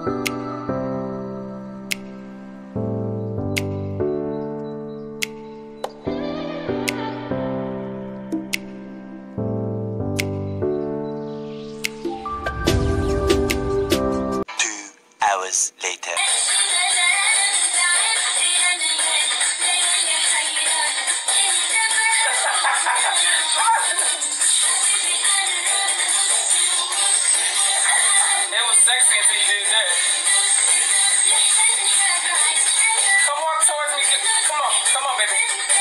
Two hours later. You did. Come walk towards me. Come on, come on, baby.